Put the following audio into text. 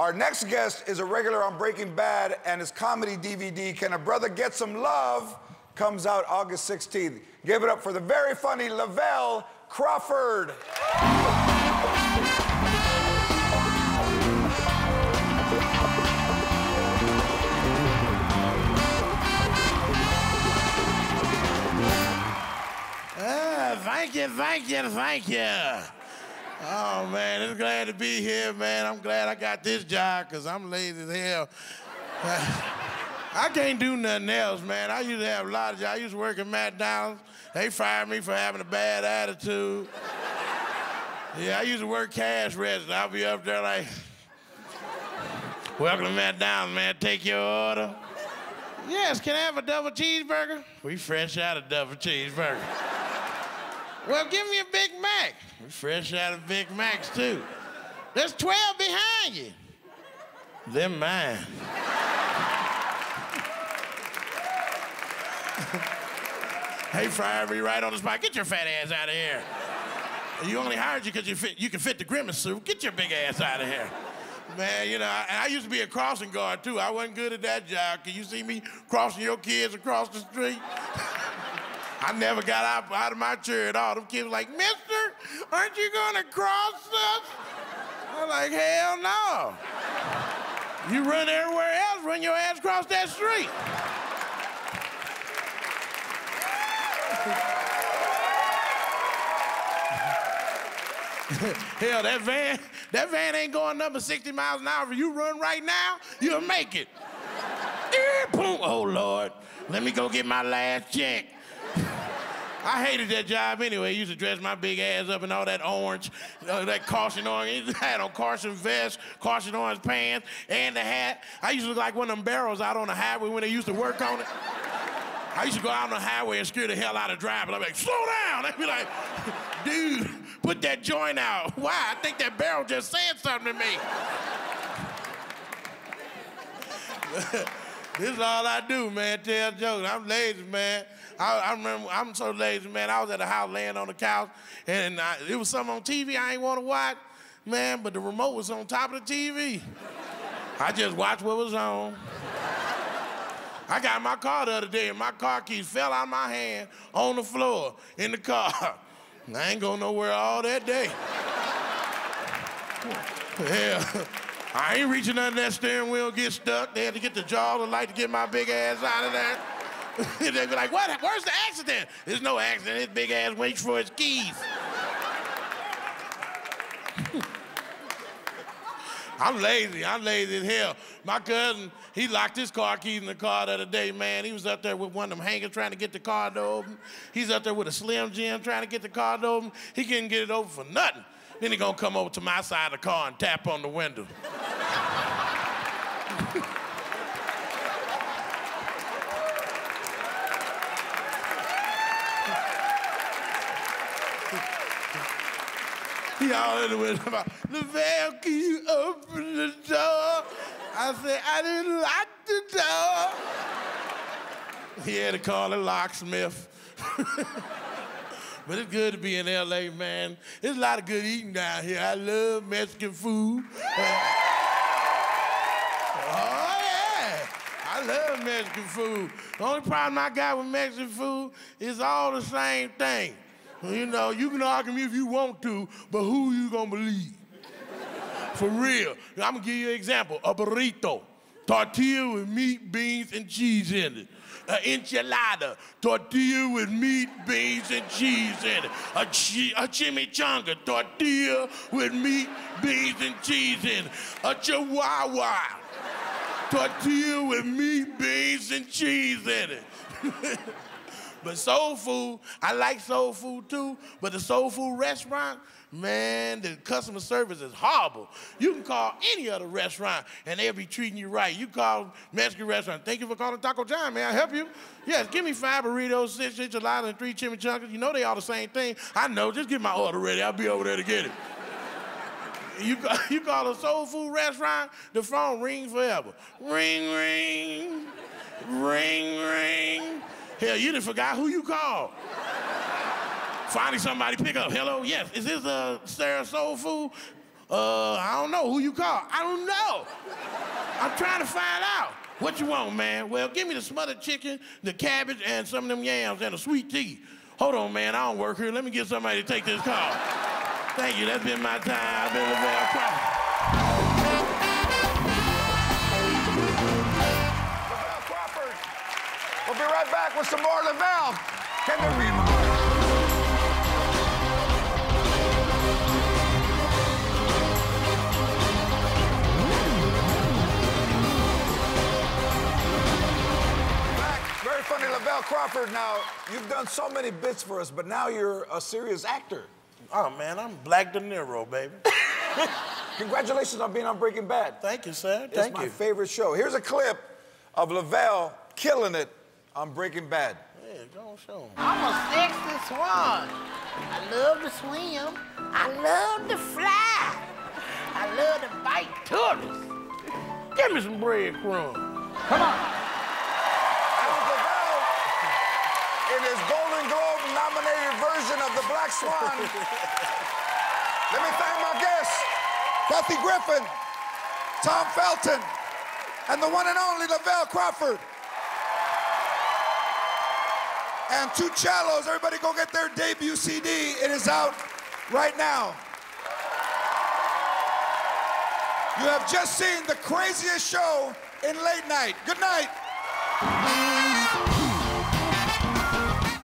Our next guest is a regular on Breaking Bad and his comedy DVD, Can a Brother Get Some Love? comes out August 16th. Give it up for the very funny Lavell Crawford. Ah, thank you, thank you, thank you. Oh man, it's glad to be here, man. I'm glad I got this job because I'm lazy as hell. I can't do nothing else, man. I used to have a lot of jobs. I used to work at McDonald's. They fired me for having a bad attitude. Yeah, I used to work cash register. I'll be up there like, welcome to McDonald's, man. Take your order. Yes, can I have a double cheeseburger? We fresh out of double cheeseburger. Well, give me a Big Mac. We fresh out of Big Macs, too. There's 12 behind you. They're mine. Hey, fired me right on the spot. Get your fat ass out of here. You only hired you because you fit. You can fit the grimace suit. Get your big ass out of here. Man, you know, I, I used to be a crossing guard too. I wasn't good at that job. Can you see me crossing your kids across the street? I never got out, out of my chair at all. Them kids were like, Mister, aren't you gonna cross us? I'm like, hell no. You run everywhere else, run your ass across that street. Hell, that van, that van ain't going number 60 miles an hour. If you run right now, you'll make it. Oh, Lord. Let me go get my last check. I hated that job anyway. He used to dress my big ass up in all that orange, uh, that caution orange. He had on caution vest, caution orange pants, and the hat. I used to look like one of them barrels out on the highway when they used to work on it. I used to go out on the highway and scare the hell out of drivers. I'd be like, slow down. They'd be like, dude, put that joint out. Why? I think that barrel just said something to me. this is all I do, man, tell jokes. I'm lazy, man. I, I, remember, I'm so lazy, man. I was at the house laying on the couch, and I, it was something on TV I ain't want to watch, man, but the remote was on top of the TV. I just watched what was on. I got my car the other day and my car keys fell out of my hand on the floor in the car. I ain't going nowhere all that day. yeah. I ain't reaching under that steering wheel, get stuck. They had to get the Jaws of Life to get my big ass out of there. They'd be like, what? Where's the accident? There's no accident. His big ass waits for his keys. I'm lazy. I'm lazy as hell. My cousin, he locked his car keys in the car the other day, man. He was up there with one of them hangers trying to get the car door open. He's up there with a Slim Jim trying to get the car door open. He couldn't get it open for nothing. Then he gonna come over to my side of the car and tap on the window. He all in the window Lavell, can you open the door? I said, I didn't lock the door. He had to call a locksmith. but it's good to be in LA, man. There's a lot of good eating down here. I love Mexican food. oh, yeah. I love Mexican food. The only problem I got with Mexican food is all the same thing. You know, you can argue me if you want to, but who you gonna believe? For real. I'm gonna give you an example. A burrito, tortilla with meat, beans, and cheese in it. An enchilada, tortilla with meat, beans, and cheese in it. A, chi a chimichanga, tortilla with meat, beans, and cheese in it. A chihuahua, tortilla with meat, beans, and cheese in it. But soul food, I like soul food too, but the soul food restaurant, man, the customer service is horrible. You can call any other restaurant and they'll be treating you right. You call Mexican restaurant, thank you for calling Taco John, may I help you? Yes, give me five burritos, six enchiladas, and three chimichangas. You know they all the same thing. I know, just get my order ready. I'll be over there to get it. You call, you call a soul food restaurant, the phone rings forever. Ring, ring, ring, ring. Hell, you done forgot who you called. Finally, somebody pick up. Hello, yes. Is this a uh, Sarah Soul Food? Uh, I don't know who you call. I don't know. I'm trying to find out. What you want, man? Well, give me the smothered chicken, the cabbage, and some of them yams and a sweet tea. Hold on, man. I don't work here. Let me get somebody to take this call. Thank you. That's been my time. I've been Lavell We'll be right back with some more Lavell. Can you read my? Back. Very funny, Lavell Crawford. Now, you've done so many bits for us, but now you're a serious actor. Oh, man, I'm Black De Niro, baby. Congratulations on being on Breaking Bad. Thank you, sir. Thank It's my you. favorite show. Here's a clip of Lavell killing it on Breaking Bad. Yeah, go on, show 'em. I'm a sexy swan. I love to swim. I love to fly. I love to bite tourists. Give me some breadcrumbs. Come on. That was Lavell in his Golden Globe nominated version of The Black Swan. Let me thank my guests, Kathy Griffin, Tom Felton, and the one and only Lavell Crawford. And 2Cellos. Everybody go get their debut CD. It is out right now. You have just seen the craziest show in late night. Good night.